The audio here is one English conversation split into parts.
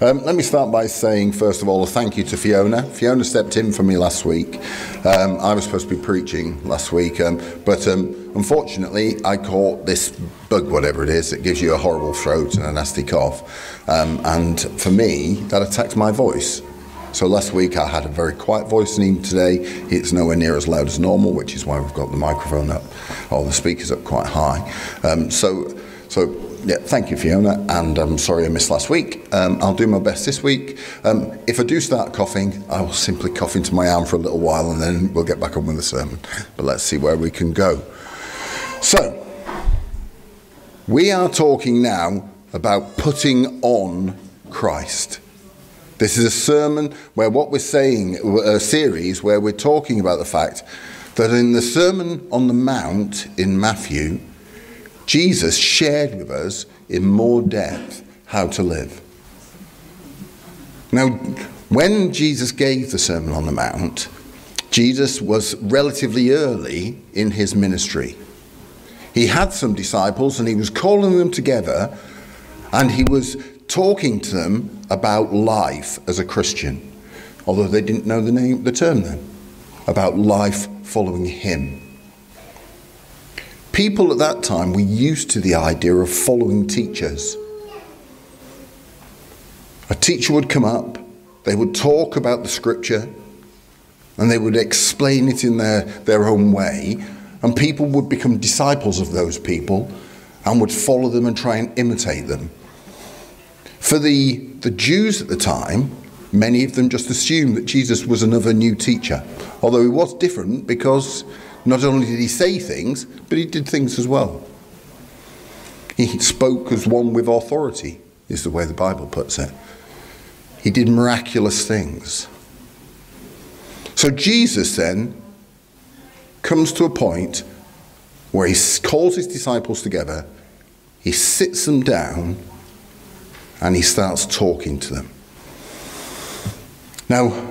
Um, let me start by saying, first of all, a thank you to Fiona. Fiona stepped in for me last week. Um, I was supposed to be preaching last week, um, but um, unfortunately, I caught this bug, whatever it is, that gives you a horrible throat and a nasty cough. Um, and for me, that attacked my voice. So last week I had a very quiet voice, and even today it's nowhere near as loud as normal, which is why we've got the microphone up, or the speakers up quite high. Um, so, so yeah, thank you, Fiona, and I'm sorry I missed last week. Um, I'll do my best this week. Um, if I do start coughing, I will simply cough into my arm for a little while, and then we'll get back on with the sermon. But let's see where we can go. So, we are talking now about putting on Christ. This is a sermon where what we're saying, a series where we're talking about the fact that in the Sermon on the Mount in Matthew, Jesus shared with us in more depth how to live. Now, when Jesus gave the Sermon on the Mount, Jesus was relatively early in his ministry. He had some disciples and he was calling them together and he was talking to them about life as a Christian, although they didn't know the name, the term then, about life following Him. People at that time were used to the idea of following teachers. A teacher would come up, they would talk about the scripture, and they would explain it in their, their own way, and people would become disciples of those people and would follow them and try and imitate them. For the, the Jews at the time, many of them just assumed that Jesus was another new teacher, although he was different because not only did he say things, but he did things as well. He spoke as one with authority, is the way the Bible puts it. He did miraculous things. So Jesus then comes to a point where he calls his disciples together, he sits them down, and he starts talking to them. Now,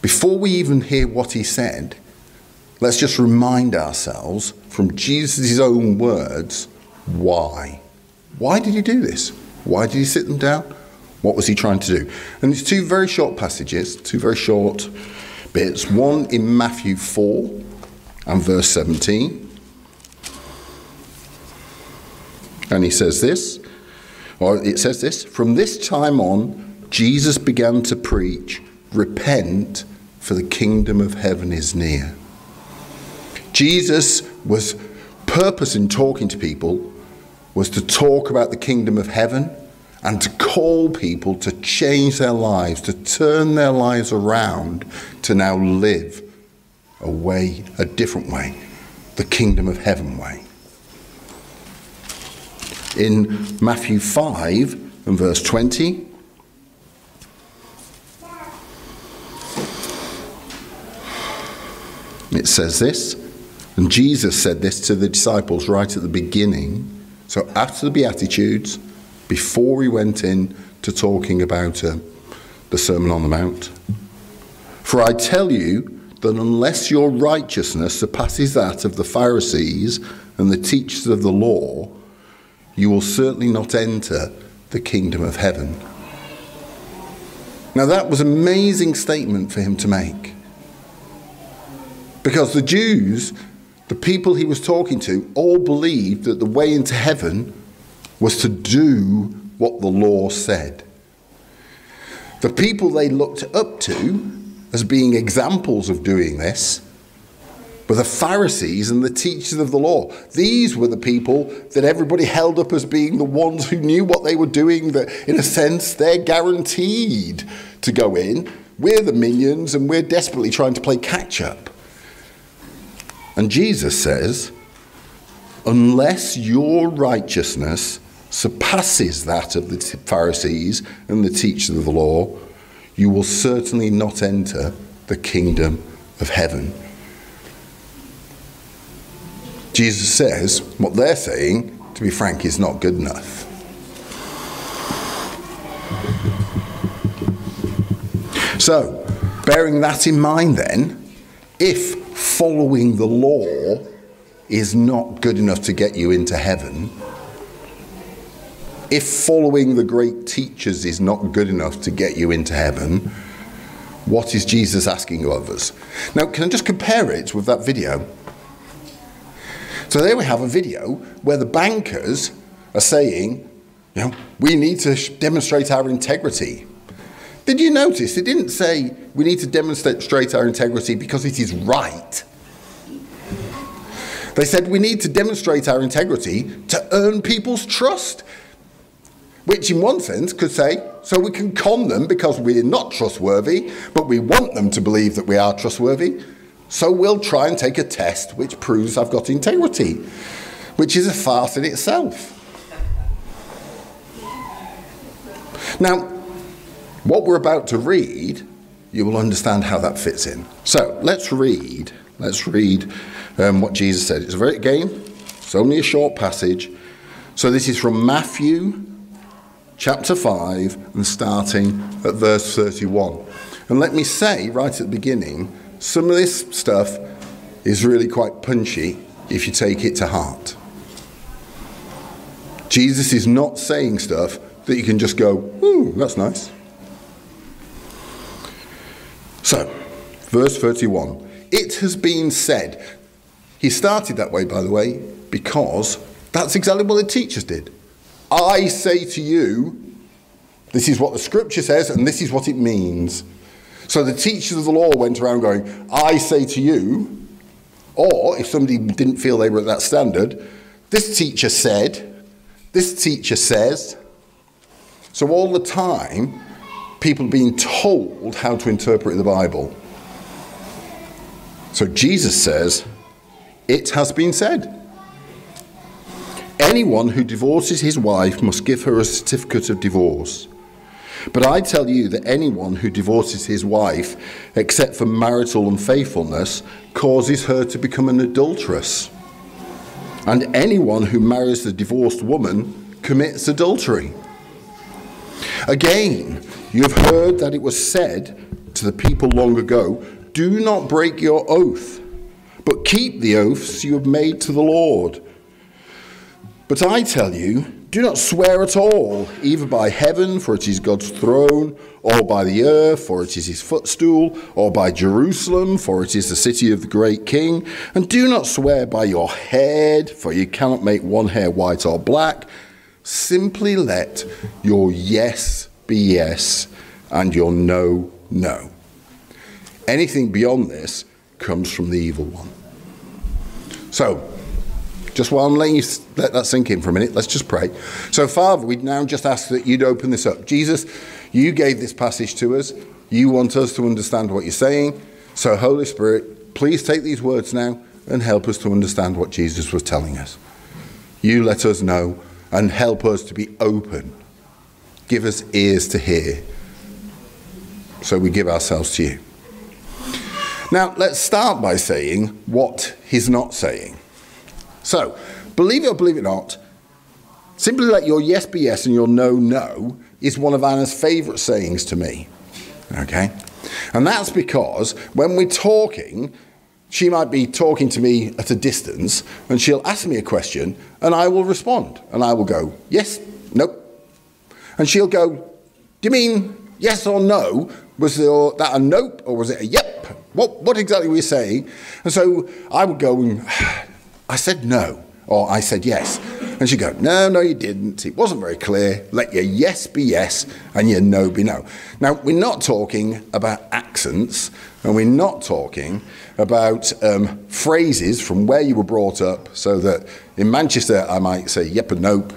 before we even hear what he said, let's just remind ourselves from Jesus' own words why. Why did he do this? Why did he sit them down? What was he trying to do? And it's two very short passages, two very short bits. One in Matthew 4 and verse 17. And he says this or it says this From this time on, Jesus began to preach, Repent, for the kingdom of heaven is near. Jesus was purpose in talking to people was to talk about the kingdom of heaven and to call people to change their lives, to turn their lives around, to now live a way, a different way, the kingdom of heaven way in Matthew 5 and verse 20. It says this, and Jesus said this to the disciples right at the beginning. So after the Beatitudes, before he went in to talking about uh, the Sermon on the Mount. For I tell you that unless your righteousness surpasses that of the Pharisees and the teachers of the law, you will certainly not enter the kingdom of heaven. Now, that was an amazing statement for him to make. Because the Jews, the people he was talking to, all believed that the way into heaven was to do what the law said. The people they looked up to as being examples of doing this were the Pharisees and the teachers of the law. These were the people that everybody held up as being the ones who knew what they were doing, that in a sense they're guaranteed to go in. We're the minions and we're desperately trying to play catch up. And Jesus says, unless your righteousness surpasses that of the Pharisees and the teachers of the law, you will certainly not enter the kingdom of heaven. Jesus says what they're saying, to be frank, is not good enough. So, bearing that in mind, then, if following the law is not good enough to get you into heaven, if following the great teachers is not good enough to get you into heaven, what is Jesus asking of us? Now, can I just compare it with that video? So there we have a video where the bankers are saying, you know, we need to demonstrate our integrity. Did you notice it didn't say we need to demonstrate our integrity because it is right? They said we need to demonstrate our integrity to earn people's trust. Which, in one sense, could say, so we can con them because we're not trustworthy, but we want them to believe that we are trustworthy. So we'll try and take a test which proves I've got integrity, which is a farce in itself. Now, what we're about to read, you will understand how that fits in. So let's read. Let's read um, what Jesus said. It's a very again. It's only a short passage. So this is from Matthew chapter 5 and starting at verse 31. And let me say right at the beginning, some of this stuff is really quite punchy if you take it to heart. Jesus is not saying stuff that you can just go, ooh, that's nice. So, verse 31. It has been said. He started that way, by the way, because that's exactly what the teachers did. I say to you, this is what the scripture says, and this is what it means. So the teachers of the law went around going, I say to you, or if somebody didn't feel they were at that standard, this teacher said, this teacher says. So all the time, people being told how to interpret the Bible. So Jesus says, It has been said. Anyone who divorces his wife must give her a certificate of divorce. But I tell you that anyone who divorces his wife, except for marital unfaithfulness, causes her to become an adulteress. And anyone who marries a divorced woman commits adultery. Again, you have heard that it was said to the people long ago do not break your oath, but keep the oaths you have made to the Lord. But I tell you, do not swear at all, either by heaven, for it is God's throne, or by the earth, for it is his footstool, or by Jerusalem, for it is the city of the great king. And do not swear by your head, for you cannot make one hair white or black. Simply let your yes be yes and your no, no. Anything beyond this comes from the evil one. So, just while I'm letting you let that sink in for a minute, let's just pray. So, Father, we'd now just ask that you'd open this up. Jesus, you gave this passage to us. You want us to understand what you're saying. So, Holy Spirit, please take these words now and help us to understand what Jesus was telling us. You let us know and help us to be open. Give us ears to hear. So we give ourselves to you. Now, let's start by saying what he's not saying. So, believe it or believe it not, simply let your yes be yes and your no, no is one of Anna's favourite sayings to me. Okay? And that's because when we're talking, she might be talking to me at a distance and she'll ask me a question and I will respond. And I will go, yes, nope. And she'll go, do you mean yes or no? Was there, that a nope or was it a yep? What, what exactly were you saying? And so I would go and I said no or I said yes. And she'd go, no, no, you didn't. It wasn't very clear. Let your yes be yes and your no be no. Now, we're not talking about accents and we're not talking about um, phrases from where you were brought up so that in Manchester I might say yep and nope,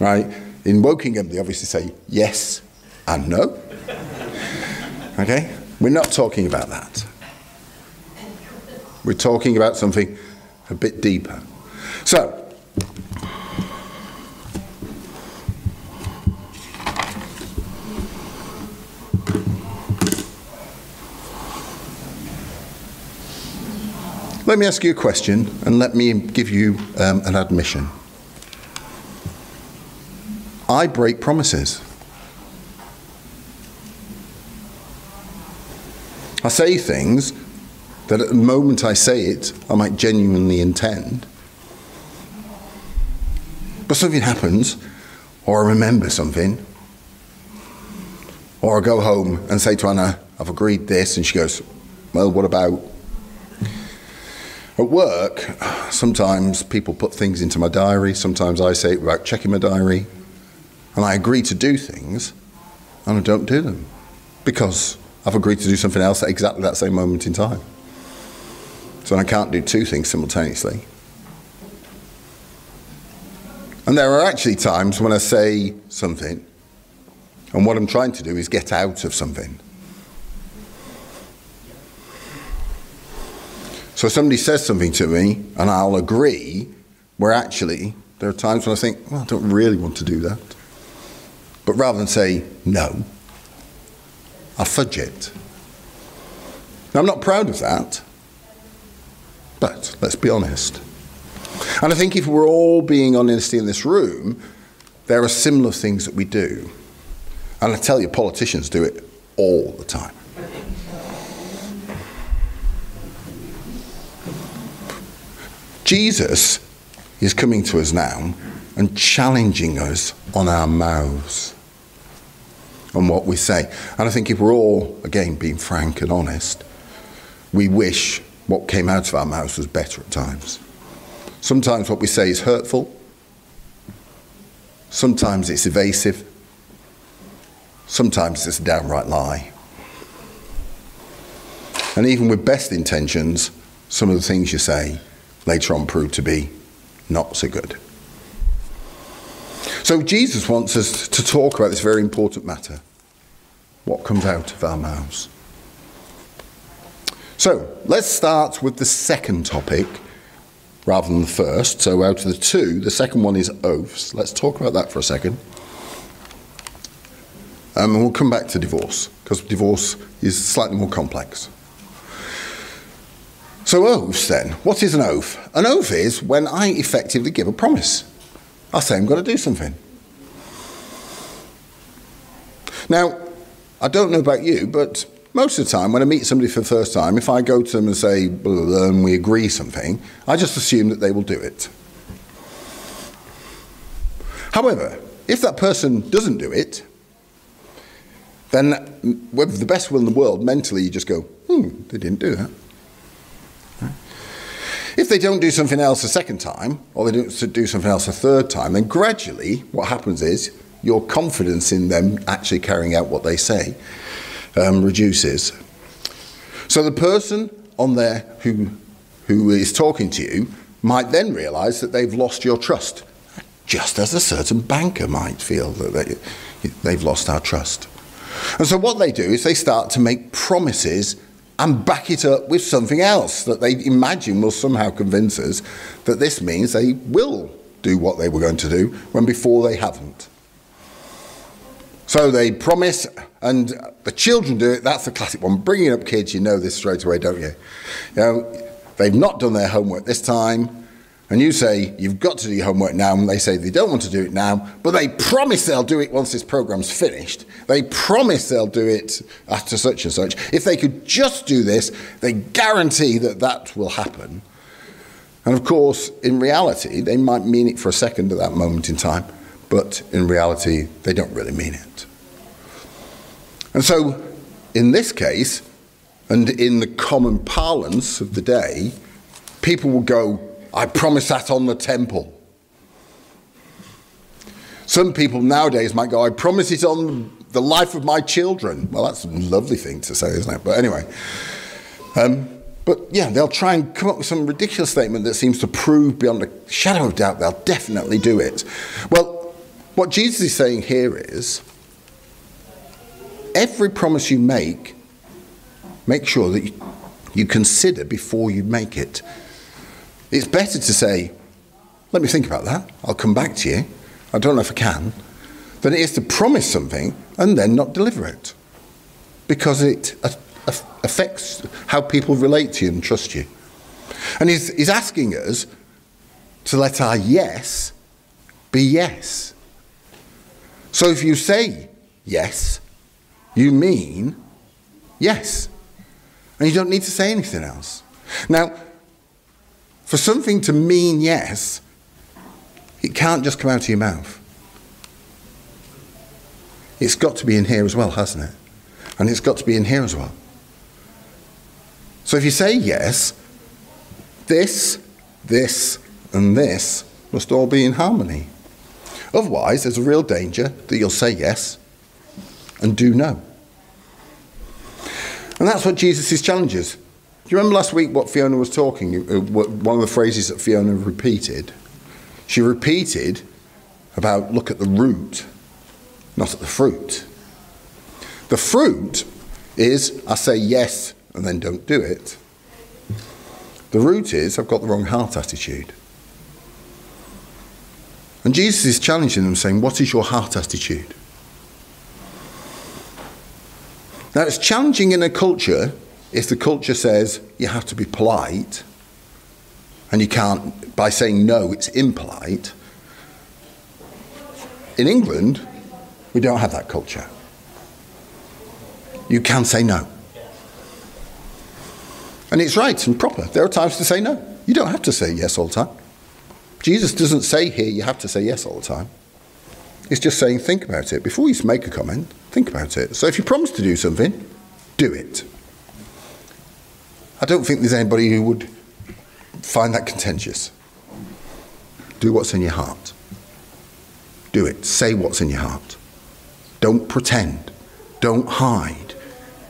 right? In Wokingham they obviously say yes and no. Okay? We're not talking about that. We're talking about something a bit deeper. So, let me ask you a question and let me give you um, an admission. I break promises. I say things that at the moment I say it, I might genuinely intend. But something happens, or I remember something, or I go home and say to Anna, I've agreed this, and she goes, Well, what about? At work, sometimes people put things into my diary, sometimes I say about checking my diary, and I agree to do things, and I don't do them because I've agreed to do something else at exactly that same moment in time. So I can't do two things simultaneously. And there are actually times when I say something, and what I'm trying to do is get out of something. So somebody says something to me, and I'll agree, where actually there are times when I think, well, I don't really want to do that. But rather than say no, I fudge it. Now, I'm not proud of that, but let's be honest. And I think if we're all being honest in this room, there are similar things that we do. And I tell you, politicians do it all the time. Jesus is coming to us now and challenging us on our mouths and what we say. And I think if we're all, again, being frank and honest, we wish what came out of our mouths was better at times. Sometimes what we say is hurtful. Sometimes it's evasive. Sometimes it's a downright lie. And even with best intentions, some of the things you say later on prove to be not so good. So Jesus wants us to talk about this very important matter what comes out of our mouths. So let's start with the second topic rather than the first. So, out of the two, the second one is oaths. Let's talk about that for a second. Um, and we'll come back to divorce, because divorce is slightly more complex. So, oaths then. What is an oath? An oath is when I effectively give a promise. I say I'm going to do something. Now, I don't know about you, but most of the time, when I meet somebody for the first time, if I go to them and say, blah, blah, and we agree something, I just assume that they will do it. However, if that person doesn't do it, then with the best will in the world, mentally you just go, hmm, they didn't do that. If they don't do something else a second time, or they don't do something else a third time, then gradually what happens is your confidence in them actually carrying out what they say um, reduces. So the person on there who, who is talking to you might then realize that they've lost your trust, just as a certain banker might feel that they, they've lost our trust. And so what they do is they start to make promises and back it up with something else that they imagine will somehow convince us that this means they will do what they were going to do when before they haven't. So they promise, and the children do it. That's the classic one. Bringing up kids, you know this straight away, don't you? You know, they've not done their homework this time, and you say, You've got to do your homework now, and they say they don't want to do it now, but they promise they'll do it once this program's finished. They promise they'll do it after such and such. If they could just do this, they guarantee that that will happen. And of course, in reality, they might mean it for a second at that moment in time but in reality, they don't really mean it. And so, in this case, and in the common parlance of the day, people will go, I promise that on the temple. Some people nowadays might go, I promise it on the life of my children. Well, that's a lovely thing to say, isn't it? But anyway. Um, but yeah, they'll try and come up with some ridiculous statement that seems to prove beyond a shadow of doubt they'll definitely do it. Well, what Jesus is saying here is every promise you make, make sure that you, consider before you make it. It's better to say, let me think about that, I'll come back to you, I don't know if I can, than it is to promise something and then not deliver it. Because it affects how people relate to you and trust you. And he's, he's asking us to let our yes be yes. So if you say yes, you mean yes. And you don't need to say anything else. Now, for something to mean yes, it can't just come out of your mouth. It's got to be in here as well, hasn't it? And it's got to be in here as well. So if you say yes, this, this, and this must all be in harmony. Otherwise, there's a real danger that you'll say yes and do no. And that's what Jesus' challenges. Do you remember last week what Fiona was talking? uh, One of the phrases that Fiona repeated. She repeated about look at the root, not at the fruit. The fruit is I say yes and then don't do it. The root is I've got the wrong heart attitude. And Jesus is challenging them, saying, What is your heart attitude? Now, it's challenging in a culture if the culture says you have to be polite and you can't, by saying no, it's impolite. In England, we don't have that culture. You can say no. And it's right and proper. There are times to say no. You don't have to say yes all the time. Jesus doesn't say here you have to say yes all the time. He's just saying think about it. Before you make a comment, think about it. So if you promise to do something, do it. I don't think there's anybody who would find that contentious. Do what's in your heart. Do it. Say what's in your heart. Don't pretend. Don't hide.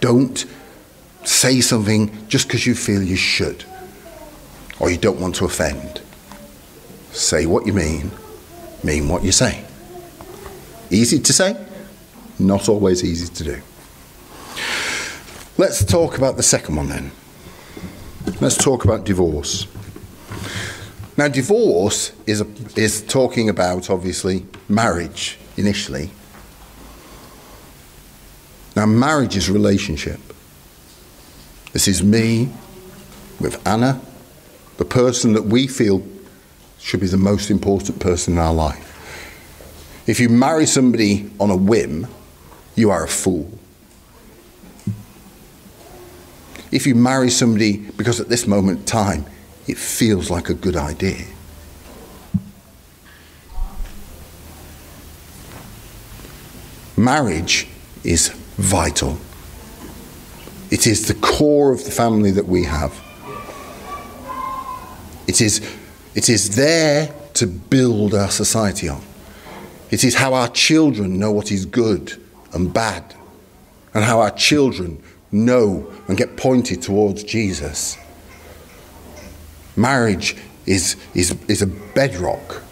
Don't say something just because you feel you should or you don't want to offend. Say what you mean, mean what you say. Easy to say, not always easy to do. Let's talk about the second one then. Let's talk about divorce. Now, divorce is, a, is talking about, obviously, marriage initially. Now, marriage is relationship. This is me with Anna, the person that we feel should be the most important person in our life. If you marry somebody on a whim, you are a fool. If you marry somebody because at this moment in time it feels like a good idea, marriage is vital. It is the core of the family that we have. It is, it is there to build our society on. It is how our children know what is good and bad, and how our children know and get pointed towards Jesus. Marriage is, is, is a bedrock.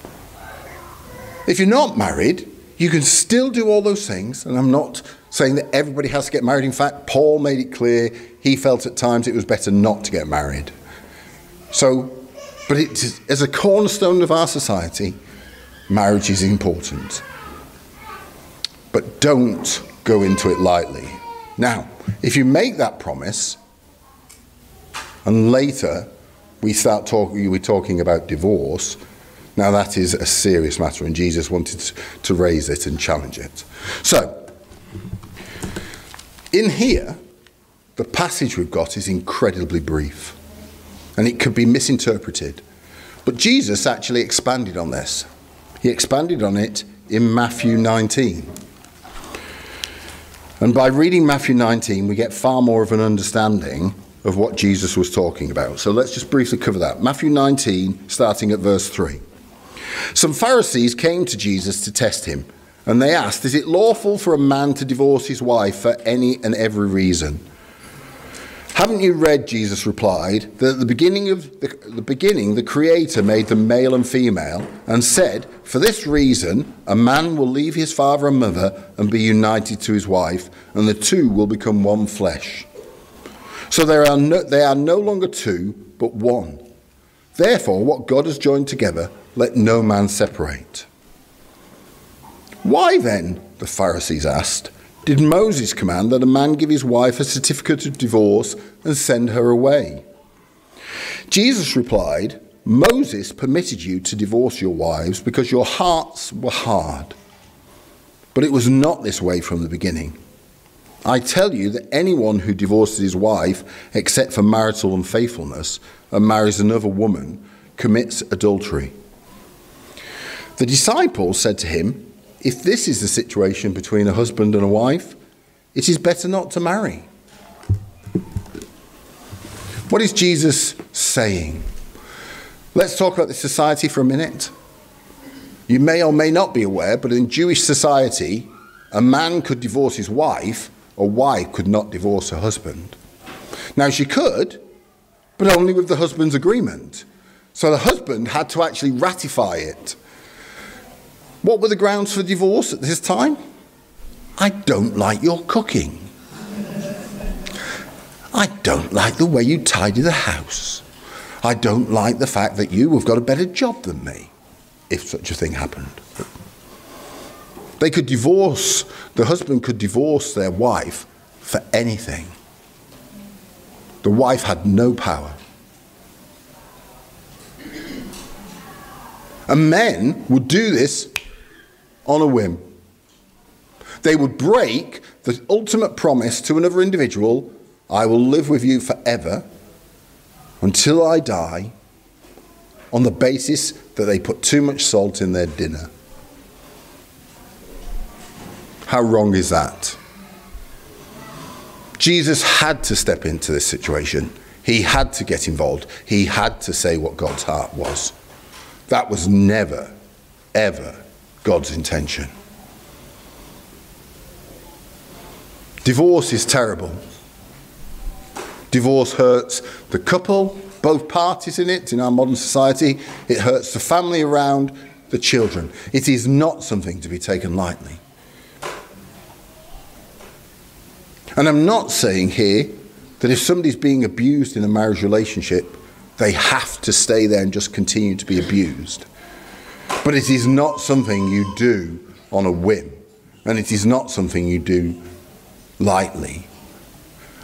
If you're not married, you can still do all those things, and I'm not saying that everybody has to get married. In fact, Paul made it clear he felt at times it was better not to get married. So, but it, as a cornerstone of our society, marriage is important. But don't go into it lightly. Now, if you make that promise, and later we start talking, we're talking about divorce, now that is a serious matter, and Jesus wanted to raise it and challenge it. So, in here, the passage we've got is incredibly brief, and it could be misinterpreted. But Jesus actually expanded on this. He expanded on it in Matthew 19. And by reading Matthew 19, we get far more of an understanding of what Jesus was talking about. So let's just briefly cover that. Matthew 19, starting at verse 3. Some Pharisees came to Jesus to test him, and they asked, Is it lawful for a man to divorce his wife for any and every reason? Haven't you read, Jesus replied, that at the beginning of the, the, beginning the Creator made them male and female and said, For this reason, a man will leave his father and mother and be united to his wife, and the two will become one flesh. So there are no, they are no longer two, but one. Therefore, what God has joined together, let no man separate. Why then, the Pharisees asked, did Moses command that a man give his wife a certificate of divorce and send her away? Jesus replied, Moses permitted you to divorce your wives because your hearts were hard. But it was not this way from the beginning. I tell you that anyone who divorces his wife, except for marital unfaithfulness, and marries another woman, commits adultery. The disciples said to him, if this is the situation between a husband and a wife, it is better not to marry. What is Jesus saying? Let's talk about the society for a minute. You may or may not be aware, but in Jewish society, a man could divorce his wife, a wife could not divorce her husband. Now, she could, but only with the husband's agreement. So the husband had to actually ratify it. What were the grounds for divorce at this time? I don't like your cooking. I don't like the way you tidy the house. I don't like the fact that you have got a better job than me, if such a thing happened. They could divorce, the husband could divorce their wife for anything. The wife had no power. And men would do this on a whim. They would break the ultimate promise to another individual I will live with you forever until I die on the basis that they put too much salt in their dinner. How wrong is that? Jesus had to step into this situation. He had to get involved. He had to say what God's heart was. That was never, ever God's intention. Divorce is terrible. Divorce hurts the couple, both parties in it in our modern society. It hurts the family around, the children. It is not something to be taken lightly. And I'm not saying here that if somebody's being abused in a marriage relationship, they have to stay there and just continue to be abused. But it is not something you do on a whim, and it is not something you do lightly.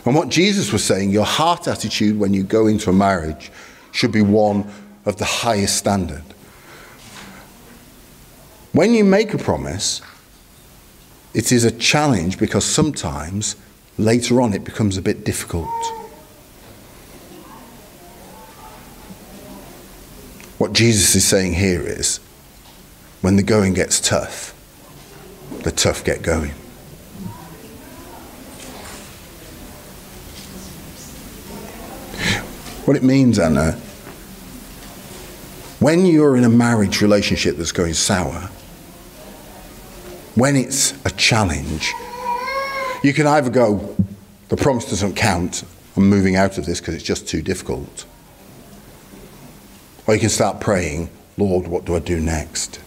And what Jesus was saying, your heart attitude when you go into a marriage should be one of the highest standard. When you make a promise, it is a challenge because sometimes later on it becomes a bit difficult. What Jesus is saying here is when the going gets tough, the tough get going. What it means, Anna, when you're in a marriage relationship that's going sour, when it's a challenge, you can either go, the promise doesn't count, I'm moving out of this because it's just too difficult. Or you can start praying, Lord, what do I do next?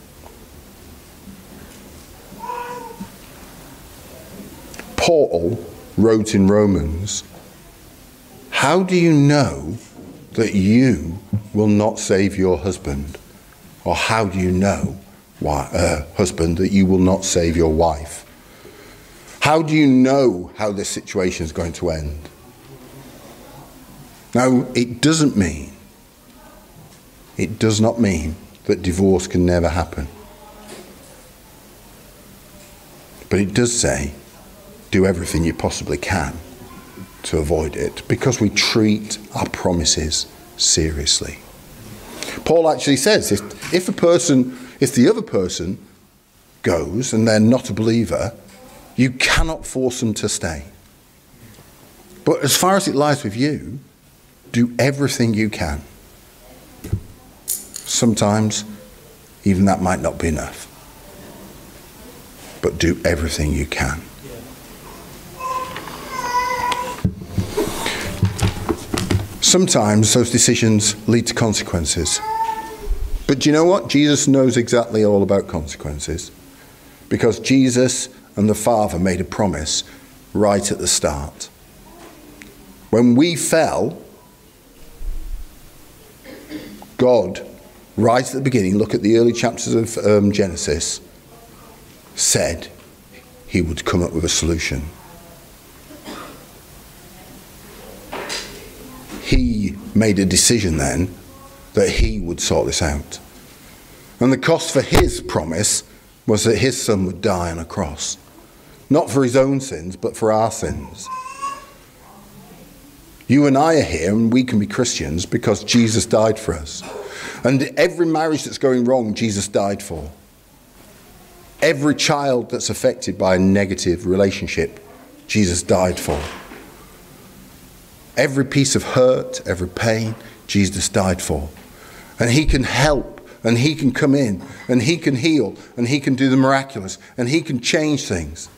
Paul wrote in Romans, How do you know that you will not save your husband? Or how do you know, why, uh, husband, that you will not save your wife? How do you know how this situation is going to end? Now, it doesn't mean, it does not mean that divorce can never happen. But it does say, do everything you possibly can to avoid it because we treat our promises seriously. Paul actually says if, if a person, if the other person goes and they're not a believer, you cannot force them to stay. But as far as it lies with you, do everything you can. Sometimes even that might not be enough. But do everything you can. Sometimes those decisions lead to consequences. But do you know what? Jesus knows exactly all about consequences. Because Jesus and the Father made a promise right at the start. When we fell, God, right at the beginning, look at the early chapters of um, Genesis, said he would come up with a solution. He made a decision then that he would sort this out. And the cost for his promise was that his son would die on a cross. Not for his own sins, but for our sins. You and I are here and we can be Christians because Jesus died for us. And every marriage that's going wrong, Jesus died for. Every child that's affected by a negative relationship, Jesus died for. Every piece of hurt, every pain, Jesus died for. And He can help, and He can come in, and He can heal, and He can do the miraculous, and He can change things.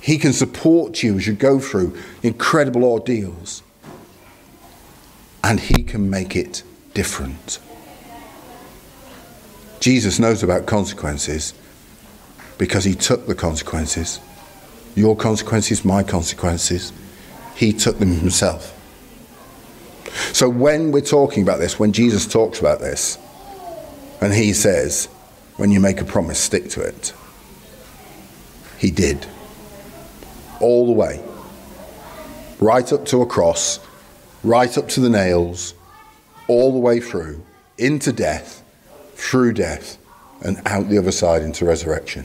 He can support you as you go through incredible ordeals. And He can make it different. Jesus knows about consequences because he took the consequences. Your consequences, my consequences. He took them himself. So when we're talking about this, when Jesus talks about this, and he says, when you make a promise, stick to it, he did. All the way. Right up to a cross, right up to the nails, all the way through, into death through death and out the other side into resurrection.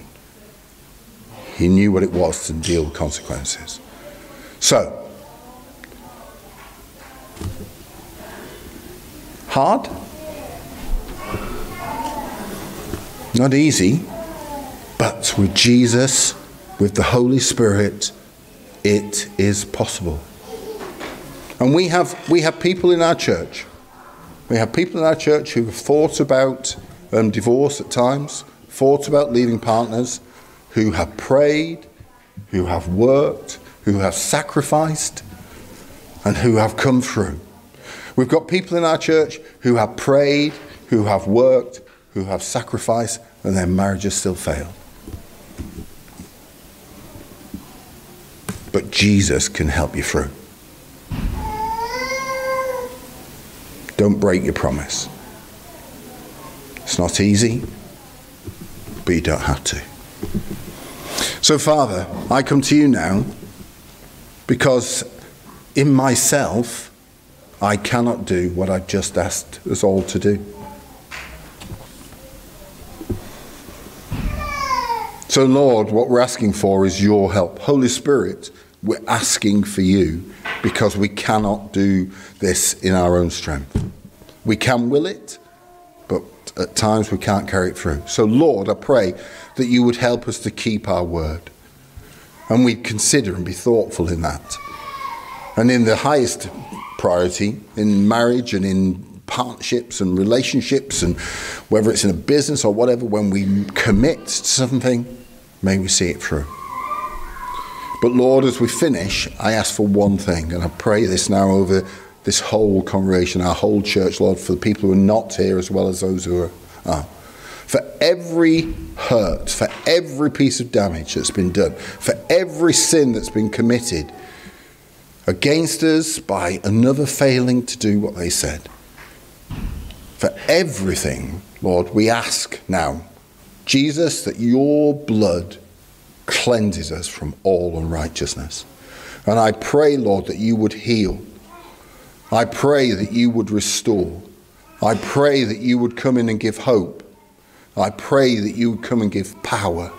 He knew what it was to deal with consequences. So, hard? Not easy, but with Jesus, with the Holy Spirit, it is possible. And we have, we have people in our church we have people in our church who have thought about um, divorce at times, thought about leaving partners, who have prayed, who have worked, who have sacrificed, and who have come through. We've got people in our church who have prayed, who have worked, who have sacrificed, and their marriages still fail. But Jesus can help you through. Don't break your promise. It's not easy, but you don't have to. So, Father, I come to you now because in myself, I cannot do what I've just asked us all to do. So, Lord, what we're asking for is your help. Holy Spirit, we're asking for you because we cannot do this in our own strength. We can will it, but at times we can't carry it through. So, Lord, I pray that you would help us to keep our word. And we'd consider and be thoughtful in that. And in the highest priority, in marriage and in partnerships and relationships, and whether it's in a business or whatever, when we commit to something, may we see it through. But Lord, as we finish, I ask for one thing, and I pray this now over this whole congregation, our whole church, Lord, for the people who are not here as well as those who are. are. For every hurt, for every piece of damage that's been done, for every sin that's been committed against us by another failing to do what they said. For everything, Lord, we ask now, Jesus, that your blood cleanses us from all unrighteousness. And I pray, Lord, that you would heal I pray that you would restore. I pray that you would come in and give hope. I pray that you would come and give power.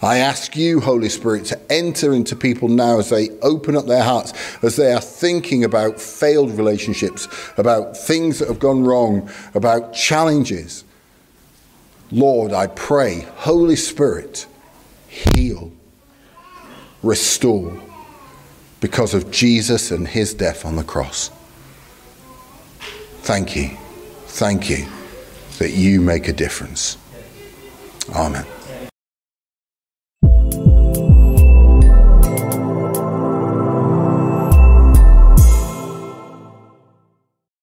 I ask you, Holy Spirit, to enter into people now as they open up their hearts, as they are thinking about failed relationships, about things that have gone wrong, about challenges. Lord, I pray, Holy Spirit, heal, restore, because of Jesus and his death on the cross. Thank you. Thank you that you make a difference. Amen.